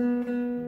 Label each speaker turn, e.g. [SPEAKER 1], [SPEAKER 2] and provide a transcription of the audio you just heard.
[SPEAKER 1] Música